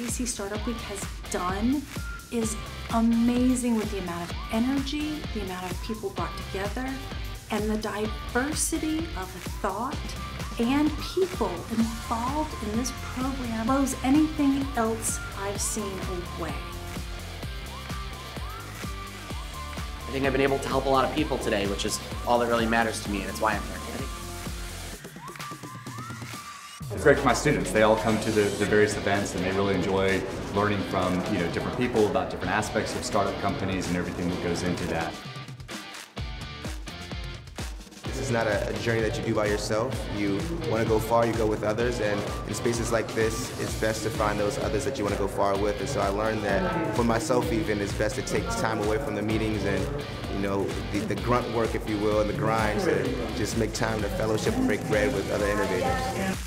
DC Startup Week has done is amazing with the amount of energy, the amount of people brought together, and the diversity of thought and people involved in this program blows anything else I've seen away. I think I've been able to help a lot of people today, which is all that really matters to me, and it's why I'm here. It's great for my students. They all come to the, the, various events and they really enjoy learning from you know different people about different aspects of startup companies and everything that goes into that. Is not a, a journey that you do by yourself. You want to go far, you go with others, and in spaces like this, it's best to find those others that you want to go far with. And so I learned that for myself even, it's best to take time away from the meetings and you know the, the grunt work, if you will, and the grinds, and just make time to fellowship and break bread with other innovators.